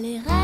Les rêves